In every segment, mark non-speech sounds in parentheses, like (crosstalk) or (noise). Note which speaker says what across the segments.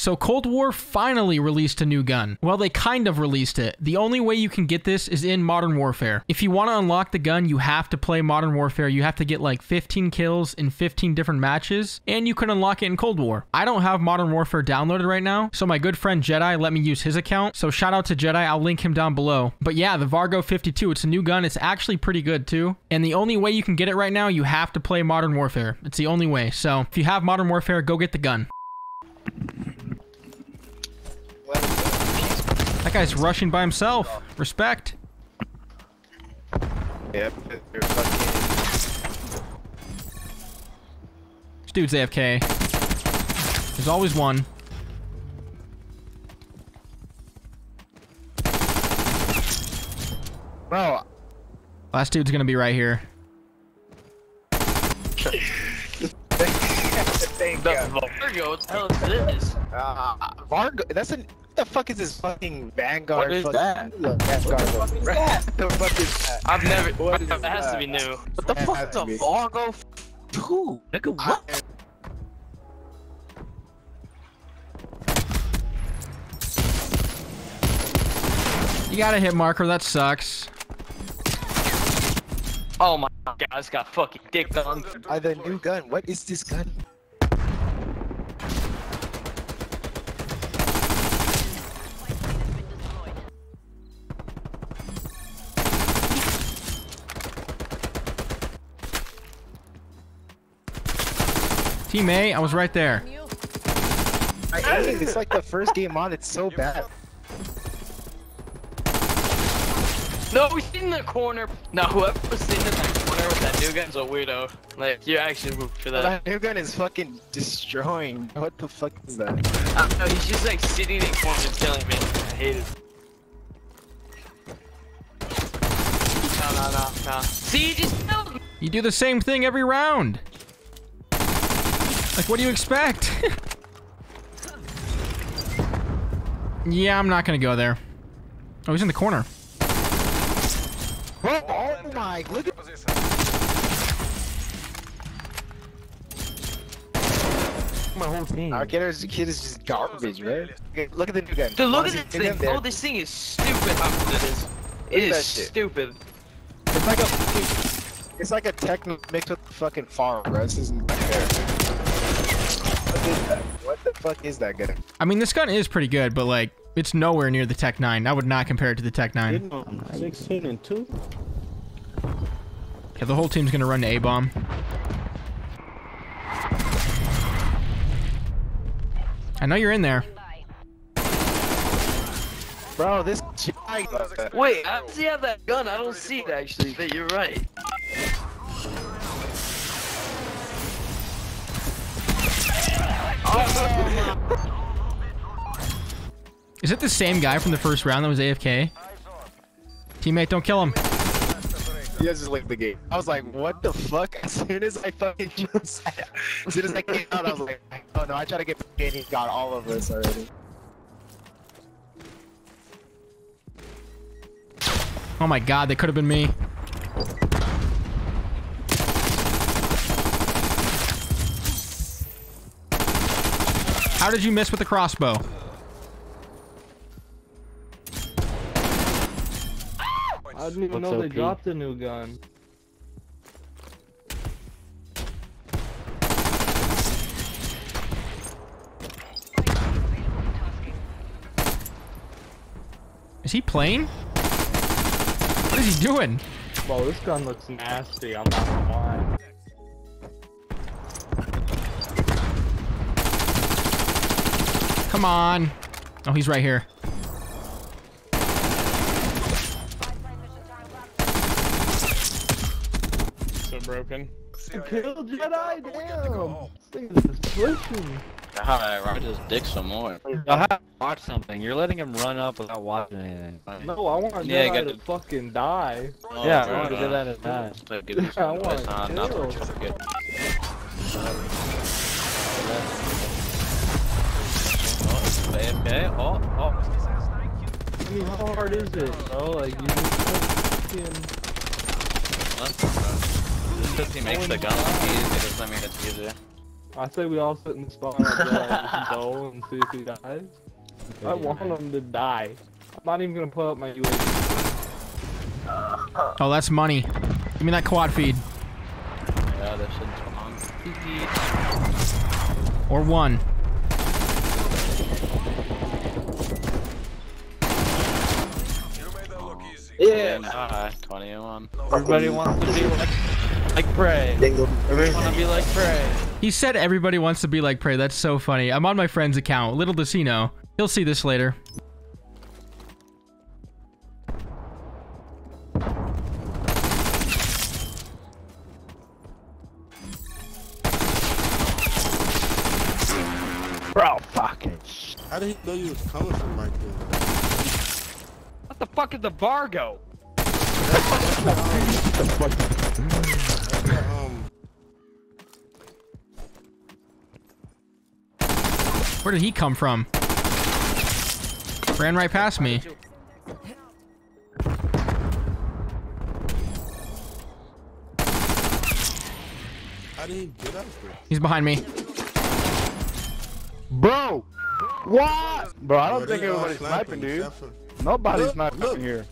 Speaker 1: So Cold War finally released a new gun. Well, they kind of released it. The only way you can get this is in Modern Warfare. If you want to unlock the gun, you have to play Modern Warfare. You have to get like 15 kills in 15 different matches, and you can unlock it in Cold War. I don't have Modern Warfare downloaded right now, so my good friend Jedi let me use his account. So shout out to Jedi. I'll link him down below. But yeah, the Vargo 52, it's a new gun. It's actually pretty good too. And the only way you can get it right now, you have to play Modern Warfare. It's the only way. So if you have Modern Warfare, go get the gun. That guy's rushing by himself. Respect.
Speaker 2: Yep. You're fucking.
Speaker 1: This dude's AFK. There's always one.
Speaker 2: Bro.
Speaker 1: Last dude's gonna be right here. (laughs)
Speaker 2: Thank
Speaker 3: The
Speaker 2: you.
Speaker 3: Vargo, what the hell is this?
Speaker 2: Uh, Vargo. That's an. What the fuck is this fucking Vanguard?
Speaker 3: What is
Speaker 2: fucking, Look, Vanguard. What the fuck is that? (laughs) the fuck is that?
Speaker 3: I've never.
Speaker 2: What is
Speaker 3: that has to be new.
Speaker 2: What the fuck is a
Speaker 3: Vargo? Two. Nigga, what?
Speaker 1: You got a hit marker. That sucks.
Speaker 3: Oh my god, I just got fucking dicked on.
Speaker 2: Uh, the new gun. What is this gun?
Speaker 1: Team A, I was right there.
Speaker 2: I hate it. It's like the first game on. It's so bad.
Speaker 3: No, he's in the corner. No, whoever was sitting in that corner with that new gun's a weirdo. Like, you actually moved for that.
Speaker 2: That new gun is fucking destroying. What the fuck is that?
Speaker 3: I don't know, he's just like sitting in corners killing me. I hate it. No, no, no, no. See, he just killed me.
Speaker 1: You do the same thing every round. Like, what do you expect? yeah, I'm not gonna go there. Oh, he's in the corner.
Speaker 2: Bro, oh my, look at
Speaker 4: My whole team.
Speaker 2: our kid is, kid is just garbage, man. Okay, Look at the new gun.
Speaker 3: Dude, look at this thing.
Speaker 2: in there.
Speaker 3: Oh, this thing is stupid how good it is. It
Speaker 2: Look at
Speaker 3: is
Speaker 2: that shit.
Speaker 3: stupid.
Speaker 2: It's like a it's like a Techno mixed with fucking farm, bro. This isn't fair. What is that? What the fuck is that gun?
Speaker 1: I mean, this gun is pretty good, but like, it's nowhere near the Tech 9. I would not compare it to the Tech 9.
Speaker 4: 16 and 2.
Speaker 1: Okay, the whole team's gonna run to A-bomb. I know you're in there.
Speaker 2: Bro, this (laughs)
Speaker 3: Wait, I see have that gun. I don't see it actually. But you're right.
Speaker 1: Is it the same guy from the first round that was AFK? Teammate, don't kill him.
Speaker 2: You guys just licked the gate. I was like, what the fuck? As soon as I fucking (laughs) just, as soon as I came out, I was like, oh no, I tried to get gate, he got all of us already.
Speaker 1: Oh my god, they could have been me. How did you miss with the crossbow?
Speaker 4: I didn't even
Speaker 5: What's
Speaker 4: know they dropped a new gun.
Speaker 1: Is he playing? What is he doing?
Speaker 4: Bro, this gun looks nasty. I'm not gonna lie.
Speaker 1: Come on. Oh, he's right here.
Speaker 4: So broken. Kill Jedi, damn! This thing is pushing.
Speaker 5: Alright, ride his dick some more. I have to watch something. You're letting him run up without watching anything.
Speaker 4: No, I want
Speaker 5: Yeah, you
Speaker 4: Jedi
Speaker 5: got
Speaker 4: to fucking die.
Speaker 5: Oh,
Speaker 4: Yeah,
Speaker 5: bro,
Speaker 4: I wanted to do that at nine.
Speaker 5: like, give me (laughs)
Speaker 4: I want
Speaker 5: not to
Speaker 4: kills.
Speaker 5: Okay, oh, oh.
Speaker 4: I mean, how hard is it, bro? Like, you just fucking...
Speaker 5: That's not. Just because he makes the gun look easy doesn't mean it's easy.
Speaker 4: I say we all sit in the spot and uh, go (laughs) and see if he dies. I want him to die. I'm not even gonna pull up my UAV.
Speaker 1: Oh, that's money. Give me that quad feed.
Speaker 5: Yeah, that shit's wrong.
Speaker 1: Or one.
Speaker 5: Yeah. Nah, 21. Everybody wants to be like, like Prey. Everybody want to be like Prey.
Speaker 1: He said everybody wants to be like Prey. That's so funny. I'm on my friend's account. Little does he know. He'll see this later.
Speaker 4: Bro, fucking
Speaker 6: How did he know you was coming from right there?
Speaker 5: What the fuck is the
Speaker 6: Vargo?
Speaker 1: Where did he come from? Ran right past me.
Speaker 6: how did he get up there?
Speaker 1: He's behind me.
Speaker 4: Bro! What? Bro, I don't
Speaker 6: Bro,
Speaker 4: think
Speaker 6: they
Speaker 4: everybody's sniping, dude.
Speaker 6: for-
Speaker 4: Nobody's
Speaker 6: Look,
Speaker 4: sniping
Speaker 6: look.
Speaker 4: here.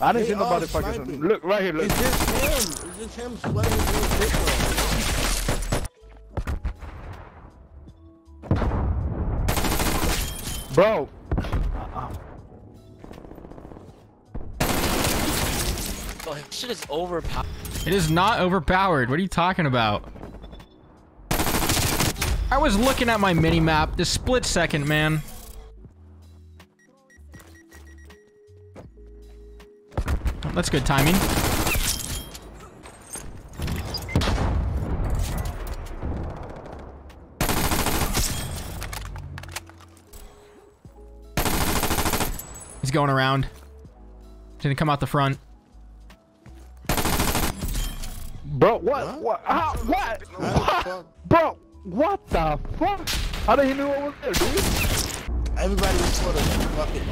Speaker 4: I didn't
Speaker 6: They
Speaker 4: see nobody fucking.
Speaker 6: sniping.
Speaker 4: Look right here, look.
Speaker 6: It's just him. It's just him sweating his dick off.
Speaker 4: Bro,
Speaker 3: Oh, this shit is overpowered.
Speaker 1: It is not overpowered. What are you talking about? I was looking at my mini map this split second, man. That's good timing. He's going around. He's gonna come out the front.
Speaker 4: bro, what?
Speaker 6: What?
Speaker 4: What? How, what?
Speaker 6: How the fuck? (laughs)
Speaker 4: Bro, what the fuck? How did he know what was there, dude?
Speaker 6: Everybody was for the fucking,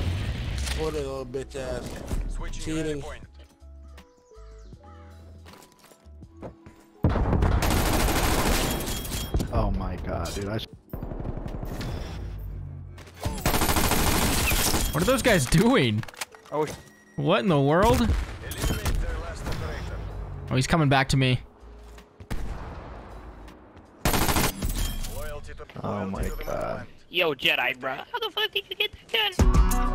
Speaker 6: for the little bitch ass cheating.
Speaker 4: My god, dude. I
Speaker 1: What are those guys doing?
Speaker 4: Oh,
Speaker 1: What in the world? Oh, he's coming back to me.
Speaker 4: oh my god.
Speaker 3: Yo, Jedi, bro. How the fuck did you get that gun?